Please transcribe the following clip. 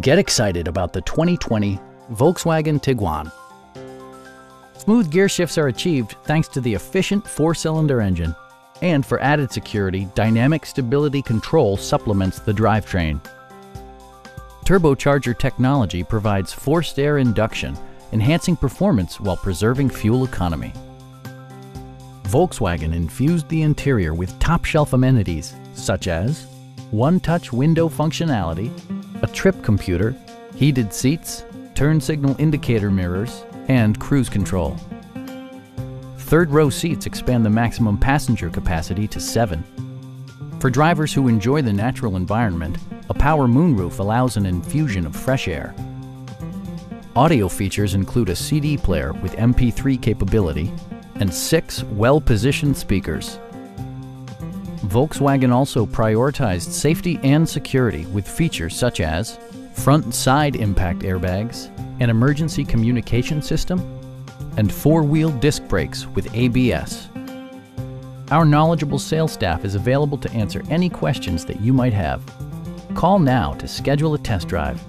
Get excited about the 2020 Volkswagen Tiguan. Smooth gear shifts are achieved thanks to the efficient four-cylinder engine. And for added security, Dynamic Stability Control supplements the drivetrain. Turbocharger technology provides forced air induction, enhancing performance while preserving fuel economy. Volkswagen infused the interior with top-shelf amenities such as one-touch window functionality, a trip computer, heated seats, turn signal indicator mirrors, and cruise control. Third row seats expand the maximum passenger capacity to seven. For drivers who enjoy the natural environment, a power moonroof allows an infusion of fresh air. Audio features include a CD player with MP3 capability and six well-positioned speakers. Volkswagen also prioritized safety and security with features such as front and side impact airbags, an emergency communication system, and four-wheel disc brakes with ABS. Our knowledgeable sales staff is available to answer any questions that you might have. Call now to schedule a test drive.